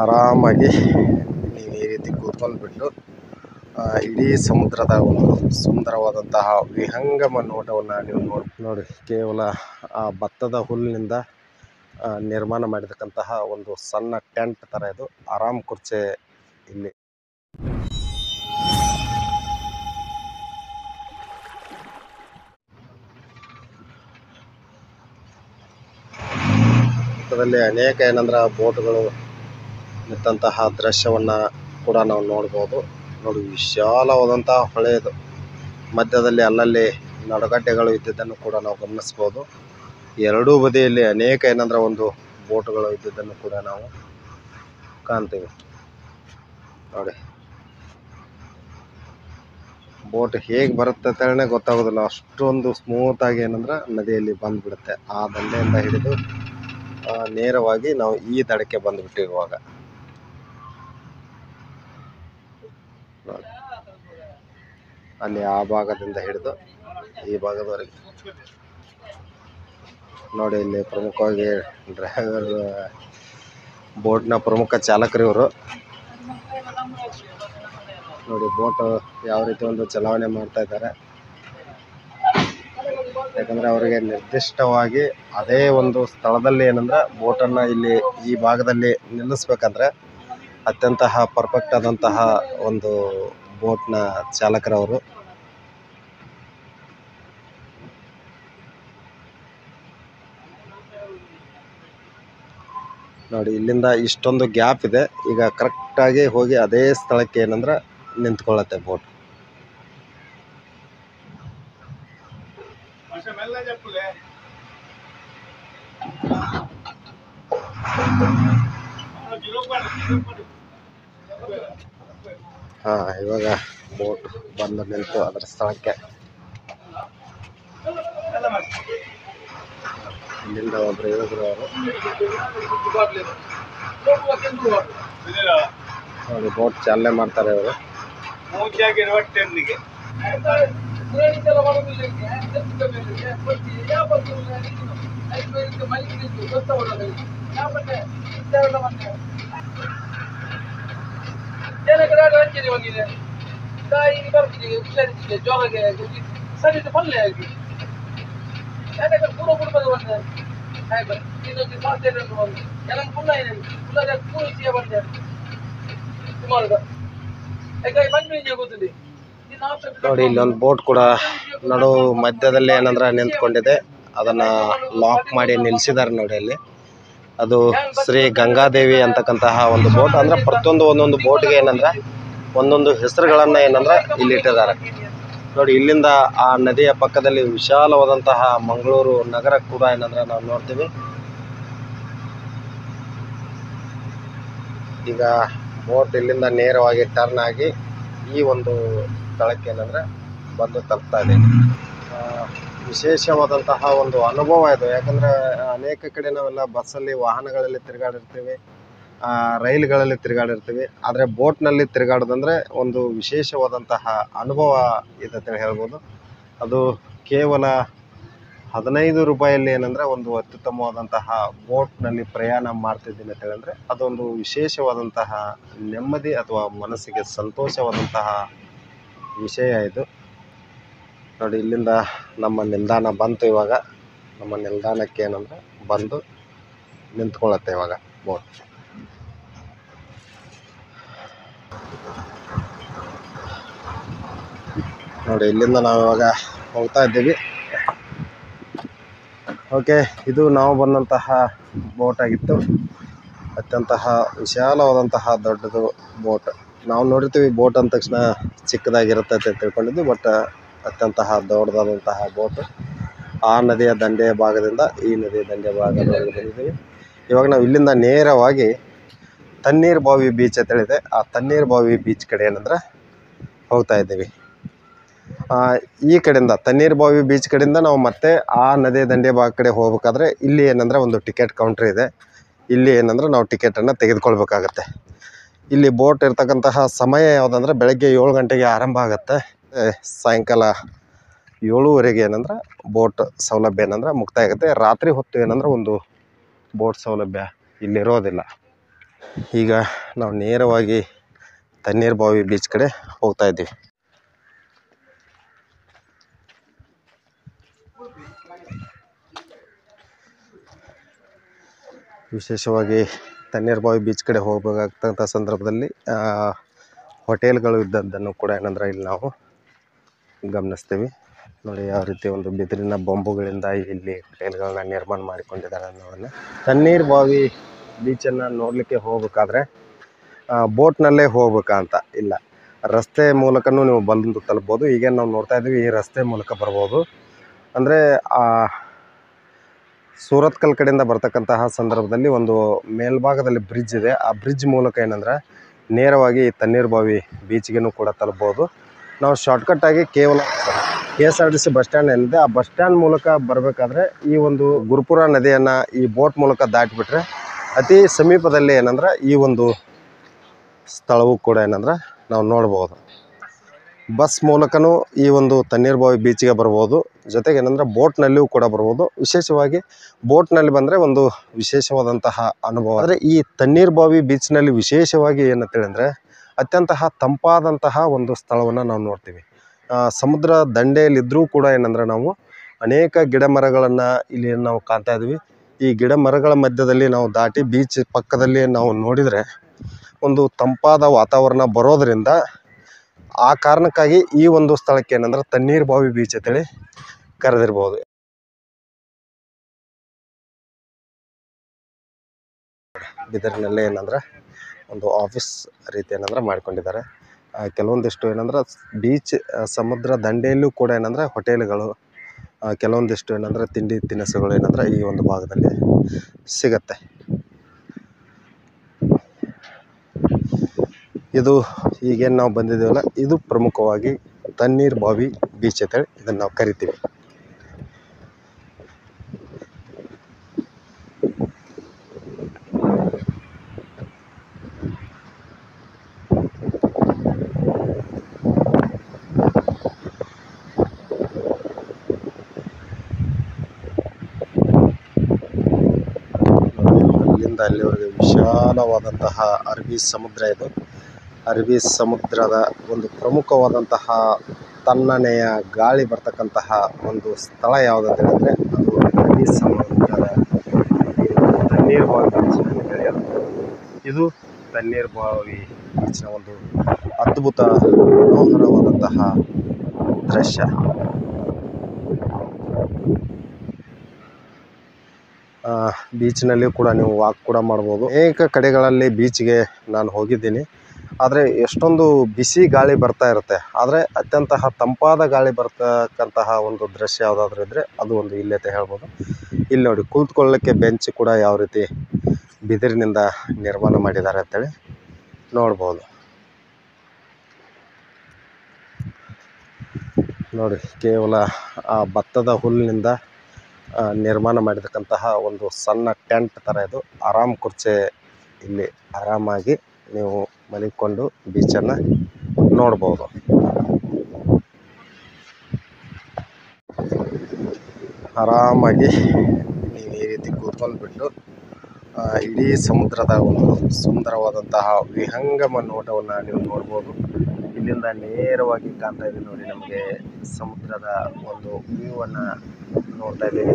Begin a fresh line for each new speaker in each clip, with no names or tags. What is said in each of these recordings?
ಆರಾಮಾಗಿ ನೀವು ಈ ರೀತಿ ಕೂತ್ಕೊಂಡ್ಬಿಟ್ಟು ಇಡೀ ಸಮುದ್ರದ ಒಂದು ಸುಂದರವಾದಂತಹ ವಿಹಂಗಮ ನೋಟವನ್ನು ನೀವು ನೋಡಿ ನೋಡಿ, ಕೇವಲ ಆ ಭತ್ತದ ಹುಲ್ಲಿನಿಂದ ನಿರ್ಮಾಣ ಮಾಡಿರ್ತಕ್ಕಂತಹ ಒಂದು ಸಣ್ಣ ಟೆಂಟ್ ಥರ ಇದು. ಆರಾಮ್ ಕುರ್ಚೆ ಇಲ್ಲಿ. ಅನೇಕ ಏನಂದ್ರೆ ಬೋಟ್ಗಳು ನಿಂತಹ ದೃಶ್ಯವನ್ನು ಕೂಡ ನಾವು ನೋಡ್ಬೋದು. ನೋಡಿ, ವಿಶಾಲವಾದಂತಹ ಹೊಳೆ ಇದು ಮಧ್ಯದಲ್ಲಿ ಅಲ್ಲಲ್ಲಿ ನಡುಗಡ್ಡೆಗಳು ಇದ್ದಿದ್ದನ್ನು ಕೂಡ ನಾವು ಗಮನಿಸ್ಬೋದು. ಎರಡೂ ಬದಿಯಲ್ಲಿ ಅನೇಕ ಏನಂದ್ರೆ ಒಂದು ಬೋಟ್ಗಳು ಇದ್ದಿದ್ದನ್ನು ಕೂಡ ನಾವು ಕಾಣ್ತೀವಿ. ನೋಡಿ. ಬೋಟ್ ಹೇಗೆ ಬರುತ್ತೆ ಅಂತೇಳಿ ಗೊತ್ತಾಗೋದಿಲ್ಲ. ಅಷ್ಟೊಂದು ಸ್ಮೂತಾಗಿ ಏನಂದ್ರೆ ನದಿಯಲ್ಲಿ ಬಂದುಬಿಡುತ್ತೆ. ಆ ದಂಡೆಯಿಂದ ಹಿಡಿದು ನೇರವಾಗಿ ನಾವು ಈ ದಡಕ್ಕೆ ಬಂದ್ಬಿಟ್ಟಿವಿ ಅಲ್ಲಿ ಆ ಭಾಗದಿಂದ ಹಿಡಿದು ಈ ಭಾಗದವರೆಗೆ. ನೋಡಿ, ಇಲ್ಲಿ ಪ್ರಮುಖವಾಗಿ ಡ್ರೈವರ್ ಬೋಟ್ನ ಪ್ರಮುಖ ಚಾಲಕರು ಇವರು. ನೋಡಿ ಬೋಟ್ ಯಾವ ರೀತಿ ಒಂದು ಚಲಾವಣೆ ಮಾಡ್ತಾ ಇದ್ದಾರೆ. ಯಾಕಂದರೆ ಅವರಿಗೆ ನಿರ್ದಿಷ್ಟವಾಗಿ ಅದೇ ಒಂದು ಸ್ಥಳದಲ್ಲಿ ಏನಂದ್ರೆ ಬೋಟನ್ನು ಇಲ್ಲಿ ಈ ಭಾಗದಲ್ಲಿ ನಿಲ್ಲಿಸ್ಬೇಕಂದ್ರೆ ಅತ್ಯಂತ ಪರ್ಫೆಕ್ಟ್ ಆದಂತಹ ಒಂದು ಬೋಟ್ನ ಚಾಲಕರವರು. ನೋಡಿ, ಇಲ್ಲಿಂದ ಇಷ್ಟೊಂದು ಗ್ಯಾಪ್ ಇದೆ. ಈಗ ಕರೆಕ್ಟಾಗಿ ಹೋಗಿ ಅದೇ ಸ್ಥಳಕ್ಕೆ ಏನಂದ್ರೆ ನಿಂತ್ಕೊಳ್ಳುತ್ತೆ ಬೋಟ್ ಹಾ, ಇವಾಗ ಬೋಟ್ ಬಂದು ನಿಂತು ಅದರ ಸ್ಥಳಕ್ಕೆ. ಇಲ್ಲಿಂದ ಒಬ್ರು ಹೇಳಿದ್ರು ಅವರು. ನೋಡಿ ಬೋಟ್ ಚಾಲನೆ ಮಾಡ್ತಾರೆ ಇವರು.
ಸರಿ ಪಲ್ಲೆ ಆಗಿ ಯಾಕಂದ್ರೆ ಪೂರ್ವ ಕುಟುಂಬದ ಬಂದ ಹಾಗೆ ಇನ್ನೊಂದು ಮಾತೇನು ಬಂದು ಎಲ್ಲ ಪುಲ್ಲ ಇದೆ ಪುಲ್ಲ ಪೂರ್ತಿಯ ಬಂದೆ ಸುಮಾರು ಯಾಕಂದ್ರೆ ಬಂದು ಗೊತ್ತಿದೆ
ನೋಡಿ, ಇಲ್ಲೊಂದು ಬೋಟ್ ಕೂಡ ನಡು ಮಧ್ಯದಲ್ಲಿ ಏನಂದ್ರೆ ನಿಂತ್ಕೊಂಡಿದೆ. ಅದನ್ನ ಲಾಕ್ ಮಾಡಿ ನಿಲ್ಸಿದ್ದಾರೆ ನೋಡಿ ಅಲ್ಲಿ. ಅದು ಶ್ರೀ ಗಂಗಾದೇವಿ ಅಂತಕ್ಕಂತಹ ಒಂದು ಬೋಟ್. ಅಂದ್ರೆ ಪ್ರತಿಯೊಂದು ಒಂದೊಂದು ಬೋಟ್ಗೆ ಏನಂದ್ರೆ ಒಂದೊಂದು ಹೆಸರುಗಳನ್ನ ಏನಂದ್ರೆ ಇಲ್ಲಿ ಇಟ್ಟಿದ್ದಾರೆ. ನೋಡಿ, ಇಲ್ಲಿಂದ ಆ ನದಿಯ ಪಕ್ಕದಲ್ಲಿ ವಿಶಾಲವಾದಂತಹ ಮಂಗಳೂರು ನಗರ ಕೂಡ ಏನಂದ್ರೆ ನಾವು ನೋಡ್ತೀವಿ. ಈಗ ಬೋಟ್ ಇಲ್ಲಿಂದ ನೇರವಾಗಿ ಟರ್ನ್ ಆಗಿ ಈ ಒಂದು ಸ್ಥಳಕ್ಕೆ ಏನಂದ್ರೆ ಬಂದು ತಲುಪ್ತಾ ಇದೆ. ವಿಶೇಷವಾದಂತಹ ಒಂದು ಅನುಭವ ಇದು. ಯಾಕಂದ್ರೆ ಅನೇಕ ಕಡೆ ನಾವೆಲ್ಲ ಬಸ್ಸಲ್ಲಿ, ವಾಹನಗಳಲ್ಲಿ ತಿರುಗಾಡಿರ್ತೀವಿ ರೈಲುಗಳಲ್ಲಿ ತಿರುಗಾಡಿರ್ತೀವಿ. ಆದರೆ ಬೋಟ್ನಲ್ಲಿ ತಿರುಗಾಡೋದಂದ್ರೆ ಒಂದು ವಿಶೇಷವಾದಂತಹ ಅನುಭವ ಇದೆ ಅಂತೇಳಿ ಹೇಳ್ಬೋದು. ಅದು ಕೇವಲ ಹದಿನೈದು ರೂಪಾಯಲ್ಲಿ ಏನಂದ್ರೆ ಒಂದು ಅತ್ಯುತ್ತಮವಾದಂತಹ ಬೋಟ್ನಲ್ಲಿ ಪ್ರಯಾಣ ಮಾಡ್ತಿದ್ದೀನಿ ಅಂತ ಹೇಳಿದ್ರೆ, ಅದೊಂದು ವಿಶೇಷವಾದಂತಹ ನೆಮ್ಮದಿ ಅಥವಾ ಮನಸ್ಸಿಗೆ ಸಂತೋಷವಾದಂತಹ ವಿಷಯ ಇದು. ನೋಡಿ, ಇಲ್ಲಿಂದ ನಮ್ಮ ನಿಲ್ದಾಣ ಬಂತು ಇವಾಗ. ನಮ್ಮ ನಿಲ್ದಾಣಕ್ಕೆ ಏನಂದ್ರೆ ಬಂದು ನಿಂತ್ಕೊಳ್ಳುತ್ತೆ ಇವಾಗ ಬೋಟ್ ನೋಡಿ, ಇಲ್ಲಿಂದ ನಾವು ಇವಾಗ ಹೋಗ್ತಾ ಇದ್ದೀವಿ. ಓಕೆ, ಇದು ನಾವು ಬಂದಂತಹ ಬೋಟ್ ಆಗಿತ್ತು. ಅತ್ಯಂತಹ ವಿಶಾಲವಾದಂತಹ ದೊಡ್ಡದು ಬೋಟ್ ನಾವು ನೋಡಿರ್ತೀವಿ ಬೋಟ್ ಅಂದ ತಕ್ಷಣ ಚಿಕ್ಕದಾಗಿರುತ್ತೆ ಅಂತ ತಿಳ್ಕೊಂಡಿದ್ವಿ ಬಟ್ ಅತ್ಯಂತಹ ದೊಡ್ಡದಾದಂತಹ ಬೋಟ್ ಆ ನದಿಯ ದಂಡೆಯ ಭಾಗದಿಂದ ಈ ನದಿಯ ದಂಡೆಯ ಭಾಗದವರೆಗೆ ಬಂದಿದ್ದೀವಿ. ಇವಾಗ ನಾವು ಇಲ್ಲಿಂದ ನೇರವಾಗಿ ತಣ್ಣೀರು ಬಾವಿ ಬೀಚ್ ಅಂತ ಹೇಳಿದೆ ಆ ತಣ್ಣೀರು ಬಾವಿ ಬೀಚ್ ಕಡೆ ಏನಂದ್ರೆ ಹೋಗ್ತಾ ಇದ್ದೀವಿ. ಈ ಕಡೆಯಿಂದ ತಣ್ಣೀರು ಬಾವಿ ಬೀಚ್ ಕಡೆಯಿಂದ ನಾವು ಮತ್ತೆ ಆ ನದಿ ದಂಡೆ ಭಾಗ ಕಡೆ ಹೋಗ್ಬೇಕಾದ್ರೆ ಇಲ್ಲಿ ಏನಂದ್ರೆ ಒಂದು ಟಿಕೆಟ್ ಕೌಂಟ್ರ್ ಇದೆ. ಇಲ್ಲಿ ಏನಂದ್ರೆ ನಾವು ಟಿಕೆಟನ್ನು ತೆಗೆದುಕೊಳ್ಬೇಕಾಗತ್ತೆ. ಇಲ್ಲಿ ಬೋಟ್ ಇರ್ತಕ್ಕಂತಹ ಸಮಯ ಯಾವುದಂದ್ರೆ ಬೆಳಗ್ಗೆ ಏಳು ಗಂಟೆಗೆ ಆರಂಭ ಆಗುತ್ತೆ. ಸಾಯಂಕಾಲ ಏಳುವರೆಗೆ ಏನಂದ್ರೆ ಬೋಟ್ ಸೌಲಭ್ಯ ಏನಂದ್ರೆ ಮುಕ್ತಾಯ ಆಗುತ್ತೆ. ರಾತ್ರಿ ಹೊತ್ತು ಏನಂದ್ರೆ ಒಂದು ಬೋಟ್ ಸೌಲಭ್ಯ ಇಲ್ಲಿರೋದಿಲ್ಲ ಈಗ ನಾವು ನೇರವಾಗಿ ತಣ್ಣೀರು ಬಾವಿ ಬೀಚ್ ಕಡೆ ಹೋಗ್ತಾ ಇದ್ದೀವಿ. ವಿಶೇಷವಾಗಿ ತಣ್ಣೀರು ಬಾವಿ ಬೀಚ್ ಕಡೆ ಹೋಗಬೇಕಾಗ್ತಂಥ ಸಂದರ್ಭದಲ್ಲಿ ಹೋಟೆಲ್ಗಳು ಇದ್ದದ್ದನ್ನು ಕೂಡ ಏನಂದ್ರೆ ಇಲ್ಲಿ ನಾವು ಗಮನಿಸ್ತೀವಿ. ನೋಡಿ, ಯಾವ ರೀತಿ ಒಂದು ಬಿದಿರಿನ ಬೊಂಬುಗಳಿಂದ ಇಲ್ಲಿ ಹೋಟೆಲ್ಗಳನ್ನ ನಿರ್ಮಾಣ ಮಾಡಿಕೊಂಡಿದ್ದಾರೆ ಅನ್ನೋದನ್ನು. ತಣ್ಣೀರು ಬಾವಿ ಬೀಚನ್ನು ನೋಡಲಿಕ್ಕೆ ಹೋಗಬೇಕಾದ್ರೆ ಬೋಟ್ನಲ್ಲೇ ಹೋಗ್ಬೇಕಂತ ಇಲ್ಲ. ರಸ್ತೆ ಮೂಲಕನೂ ನೀವು ಬಂದು ತಲುಪ್ಬೋದು. ಈಗೇನು ನಾವು ನೋಡ್ತಾ ಇದ್ದೀವಿ, ಈ ರಸ್ತೆ ಮೂಲಕ ಬರ್ಬೋದು. ಅಂದರೆ ಸೂರತ್ಕಲ್ ಕಡೆಯಿಂದ ಬರ್ತಕ್ಕಂತಹ ಸಂದರ್ಭದಲ್ಲಿ ಒಂದು ಮೇಲ್ಭಾಗದಲ್ಲಿ ಬ್ರಿಡ್ಜ್ ಇದೆ. ಆ ಬ್ರಿಡ್ಜ್ ಮೂಲಕ ಏನಂದ್ರೆ ನೇರವಾಗಿ ತಣ್ಣೀರು ಬಾವಿ ಬೀಚ್ಗೆನೂ ಕೂಡ ತಲುಪ್ಬೋದು ನಾವು ಶಾರ್ಟ್ಕಟ್ಟಾಗಿ ಕೇವಲ K S R T C bus stand ಏನಿದೆ, ಆ ಬಸ್ ಸ್ಟ್ಯಾಂಡ್ ಮೂಲಕ ಬರಬೇಕಾದ್ರೆ ಈ ಒಂದು ಗುರುಪುರ ನದಿಯನ್ನು ಈ ಬೋಟ್ ಮೂಲಕ ದಾಟಿಬಿಟ್ರೆ ಅತಿ ಸಮೀಪದಲ್ಲಿ ಏನಂದ್ರೆ ಈ ಒಂದು ಸ್ಥಳವು ಕೂಡ ಏನಂದ್ರೆ ನಾವು ನೋಡ್ಬೋದು. ಬಸ್ ಮೂಲಕನೂ ಈ ಒಂದು ತಣ್ಣೀರು ಬಾವಿ ಬೀಚ್ಗೆ ಬರ್ಬೋದು. ಜೊತೆಗೆ ಏನಂದ್ರೆ ಬೋಟ್ನಲ್ಲಿಯೂ ಕೂಡ ಬರ್ಬೋದು. ವಿಶೇಷವಾಗಿ ಬೋಟ್ನಲ್ಲಿ ಬಂದರೆ ಒಂದು ವಿಶೇಷವಾದಂತಹ ಅನುಭವ. ಅಂದರೆ ಈ ತಣ್ಣೀರ್ ಬಾವಿ ಬೀಚ್ನಲ್ಲಿ ವಿಶೇಷವಾಗಿ ಏನಂತೇಳಿ ಅಂದರೆ ಅತ್ಯಂತಹ ತಂಪಾದಂತಹ ಒಂದು ಸ್ಥಳವನ್ನು ನಾವು ನೋಡ್ತೀವಿ. ಸಮುದ್ರ ದಂಡೆಯಲ್ಲಿದ್ದರೂ ಕೂಡ ಏನಂದ್ರೆ ನಾವು ಅನೇಕ ಗಿಡ ಮರಗಳನ್ನು ಇಲ್ಲಿ ನಾವು ಕಾಣ್ತಾ ಇದ್ದೀವಿ. ಈ ಗಿಡ ಮರಗಳ ಮಧ್ಯದಲ್ಲಿ ನಾವು ದಾಟಿ ಬೀಚ್ ಪಕ್ಕದಲ್ಲಿ ನಾವು ನೋಡಿದರೆ ಒಂದು ತಂಪಾದ ವಾತಾವರಣ ಬರೋದರಿಂದ ಆ ಕಾರಣಕ್ಕಾಗಿ ಈ ಒಂದು ಸ್ಥಳಕ್ಕೆ ಏನಂದ್ರೆ ತಣ್ಣೀರು ಬಾವಿ ಬೀಚ್ ಅಂತೇಳಿ ಕರೆದಿರ್ಬೋದು. ಬಿದರಿನಲ್ಲೇ ಏನಂದ್ರೆ ಒಂದು ಆಫೀಸ್ ರೀತಿ ಏನಂದ್ರೆ ಮಾಡ್ಕೊಂಡಿದ್ದಾರೆ. ಕೆಲವೊಂದಿಷ್ಟು ಏನಂದ್ರೆ ಬೀಚ್ ಸಮುದ್ರ ದಂಡೆಯಲ್ಲೂ ಕೂಡ ಏನಂದ್ರೆ ಹೋಟೆಲ್ಗಳು ಕೆಲವೊಂದಿಷ್ಟು ಏನಂದ್ರೆ ತಿಂಡಿ ತಿನಿಸುಗಳು ಏನಂದ್ರೆ ಈ ಒಂದು ಭಾಗದಲ್ಲಿ ಸಿಗತ್ತೆ. ಇದು ಈಗೇನು ನಾವು ಬಂದಿದ್ದೀವಲ್ಲ, ಇದು ಪ್ರಮುಖವಾಗಿ ತಣ್ಣೀರು ಬಾವಿ ಬೀಚ್ ಅಂತೇಳಿ ಇದನ್ನು ನಾವು ಕರಿತೀವಿ. ಅಲ್ಲಿಂದ ಅಲ್ಲಿವರೆಗೆ ವಿಶಾಲವಾದಂತಹ ಅರಬ್ಬಿ ಸಮುದ್ರ ಇದು ಅರಬ್ಬಿ ಸಮುದ್ರದ ಒಂದು ಪ್ರಮುಖವಾದಂತಹ ತಣ್ಣನೆಯ ಗಾಳಿ ಬರ್ತಕ್ಕಂತಹ ಒಂದು ಸ್ಥಳ ಯಾವುದು ಅಂತ ಹೇಳಿದ್ರೆ ಅದು ಅರಬ್ಬಿ ಸಮುದ್ರದ ತಣ್ಣೀರ್ ಬಾವಿ ಬೀಚ್. ಇದು ತಣ್ಣೀರು ಬಾವಿ ಬೀಚ್ನ ಒಂದು ಅದ್ಭುತ ಮನೋಹರವಾದಂತಹ ದೃಶ್ಯ ಬೀಚ್ನಲ್ಲಿ ಕೂಡ ನೀವು ವಾಕ್ ಕೂಡ ಮಾಡ್ಬೋದು. ಅನೇಕ ಕಡೆಗಳಲ್ಲಿ ಬೀಚ್ಗೆ ನಾನು ಹೋಗಿದ್ದೀನಿ. ಆದರೆ ಎಷ್ಟೊಂದು ಬಿಸಿ ಗಾಳಿ ಬರ್ತಾ ಇರುತ್ತೆ. ಆದರೆ ಅತ್ಯಂತಹ ತಂಪಾದ ಗಾಳಿ ಬರ್ತಕ್ಕಂತಹ ಒಂದು ದೃಶ್ಯ ಯಾವುದಾದ್ರೂ ಇದ್ದರೆ ಅದು ಒಂದು ಇಲ್ಲೇ ಅಂತ ಹೇಳ್ಬೋದು. ಇಲ್ಲಿ ನೋಡಿ ಕುಳಿತುಕೊಳ್ಳಕ್ಕೆ ಬೆಂಚ್ ಕೂಡ ಯಾವ ರೀತಿ ಬಿದಿರಿನಿಂದ ನಿರ್ಮಾಣ ಮಾಡಿದ್ದಾರೆ ಅಂತೇಳಿ ನೋಡ್ಬೋದು. ನೋಡಿ, ಕೇವಲ ಆ ಭತ್ತದ ಹುಲ್ಲಿನಿಂದ ನಿರ್ಮಾಣ ಮಾಡಿರ್ತಕ್ಕಂತಹ ಒಂದು ಸಣ್ಣ ಟೆಂಟ್ ಥರ ಇದು. ಆರಾಮ್ ಕುರ್ಚೆ ಇಲ್ಲಿ ಆರಾಮಾಗಿ ನೀವು ಮಲಿಕೊಂಡು ಬೀಚನ್ನು ನೋಡ್ಬೋದು. ಆರಾಮಾಗಿ ನೀವು ಈ ರೀತಿ ಕೂತ್ಕೊಂಡ್ಬಿಟ್ಟು ಇಡೀ ಸಮುದ್ರದ ಒಂದು ಸುಂದರವಾದಂತಹ ವಿಹಂಗಮ ನೋಟವನ್ನು ನೀವು ನೋಡ್ಬೋದು. ಇಲ್ಲಿಂದ ನೇರವಾಗಿ ಕಾಣ್ತಾ ಇದೆ ನೋಡಿ, ನಮಗೆ ಸಮುದ್ರದ ಒಂದು ವ್ಯೂವನ್ನು ನೋಡ್ತಾ ಇದ್ದೀವಿ.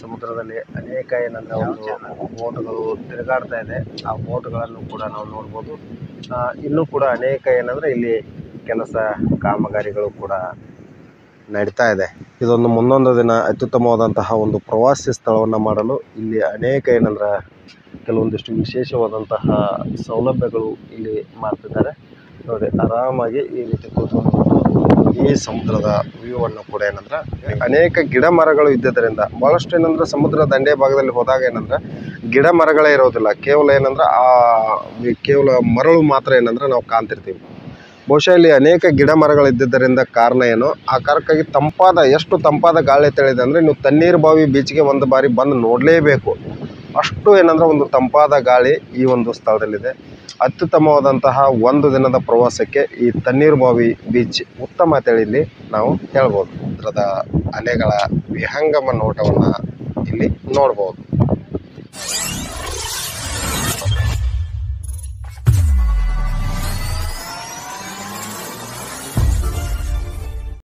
ಸಮುದ್ರದಲ್ಲಿ ಅನೇಕ ಏನಂದ್ರೆ ಒಂದು ಬೋಟ್ಗಳು ತಿರುಗಾಡ್ತಾ ಇದೆ. ಆ ಬೋಟ್ಗಳನ್ನು ಕೂಡ ನಾವು ನೋಡ್ಬೋದು. ಇನ್ನೂ ಕೂಡ ಅನೇಕ ಏನಂದ್ರೆ ಇಲ್ಲಿ ಕೆಲಸ ಕಾಮಗಾರಿಗಳು ಕೂಡ ನಡೀತಾ ಇದೆ. ಇದೊಂದು ಮುಂದೊಂದು ದಿನ ಅತ್ಯುತ್ತಮವಾದಂತಹ ಒಂದು ಪ್ರವಾಸಿ ಸ್ಥಳವನ್ನು ಮಾಡಲು ಇಲ್ಲಿ ಅನೇಕ ಏನಂದ್ರೆ ಕೆಲವೊಂದಿಷ್ಟು ವಿಶೇಷವಾದಂತಹ ಸೌಲಭ್ಯಗಳು ಇಲ್ಲಿ ಮಾಡ್ತಿದ್ದಾರೆ. ನೋಡಿ, ಆರಾಮಾಗಿ ಈ ರೀತಿ ಈ ಸಮುದ್ರದ ವ್ಯೂವನ್ನು ಕೂಡ ಏನಂದ್ರೆ, ಅನೇಕ ಗಿಡ ಮರಗಳು ಇದ್ದಿದ್ದರಿಂದ ಭಾಳಷ್ಟು ಏನಂದ್ರೆ ಸಮುದ್ರ ದಂಡೆ ಭಾಗದಲ್ಲಿ ಹೋದಾಗ ಏನಂದ್ರೆ, ಗಿಡ ಮರಗಳೇ ಇರೋದಿಲ್ಲ. ಕೇವಲ ಏನಂದ್ರೆ ಆ ಕೇವಲ ಮರಳು ಮಾತ್ರ ಏನಂದ್ರೆ ನಾವು ಕಾಣ್ತಿರ್ತೀವಿ. ಬಹುಶಃ ಇಲ್ಲಿ ಅನೇಕ ಗಿಡ ಮರಗಳು ಇದ್ದಿದ್ದರಿಂದ ಕಾರಣ ಏನು? ಆ ಕಾರಣಕ್ಕಾಗಿ ತಂಪಾದ, ಎಷ್ಟು ತಂಪಾದ ಗಾಳಿ ತಿಳಿದೆ ನೀವು ತಣ್ಣೀರು ಬಾವಿ ಬೀಚ್ಗೆ ಒಂದು ಬಾರಿ ಬಂದು ನೋಡಲೇಬೇಕು. ಅಷ್ಟು ಏನಂದ್ರೆ ಒಂದು ತಂಪಾದ ಗಾಳಿ ಈ ಒಂದು ಸ್ಥಳದಲ್ಲಿದೆ. ಅತ್ಯುತ್ತಮವಾದಂತಹ ಒಂದು ದಿನದ ಪ್ರವಾಸಕ್ಕೆ ಈ ತಣ್ಣೀರು ಬಾವಿ ಬೀಚ್ ಉತ್ತಮ ಅಂತೇಳಿ ಇಲ್ಲಿ ನಾವು ಹೇಳ್ಬೋದು. ಅದರದ ಅಲೆಗಳ ವಿಹಂಗಮ ನೋಟವನ್ನು ಇಲ್ಲಿ ನೋಡ್ಬೋದು.